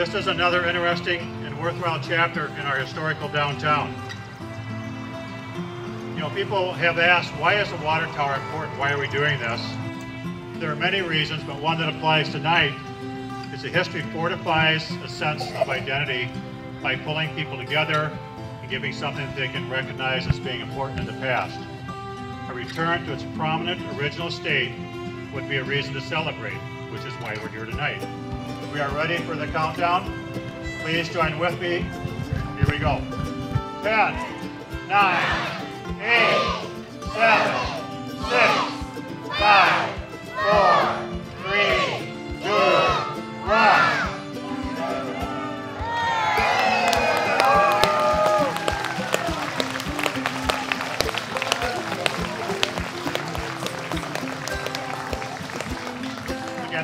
This is another interesting and worthwhile chapter in our historical downtown. You know, people have asked, why is the water tower important? Why are we doing this? There are many reasons, but one that applies tonight is the history fortifies a sense of identity by pulling people together and giving something that they can recognize as being important in the past. A return to its prominent original state would be a reason to celebrate, which is why we're here tonight. We are ready for the countdown. Please join with me. Here we go. 10, 9,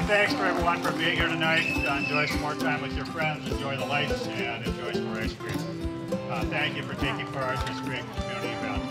Thanks for everyone for being here tonight. Uh, enjoy some more time with your friends, enjoy the lights, and enjoy some more ice cream. Uh, thank you for taking part in this great community event.